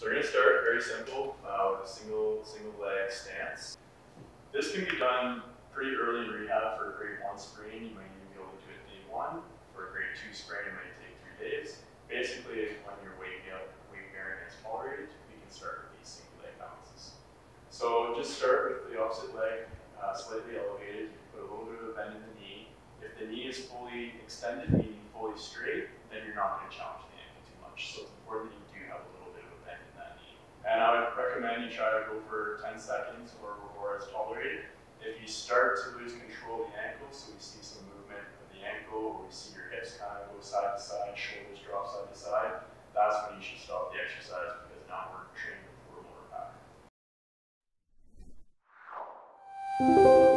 So we're going to start very simple uh, with a single single leg stance. This can be done pretty early in rehab for a grade one sprain. You might even be able to do it day one. For a grade two sprain, it might take three days. Basically, when your weight, weight bearing is tolerated, we can start with these single leg balances. So just start with the opposite leg uh, slightly elevated. You Put a little bit of a bend in the knee. If the knee is fully extended, meaning fully straight, then you're not going to challenge the ankle too much. So it's important that you recommend you try to go for 10 seconds or as tolerated. If you start to lose control of the ankle, so we see some movement of the ankle, or we see your hips kind of go side to side, shoulders drop side to side, that's when you should stop the exercise because now we're training for a motor.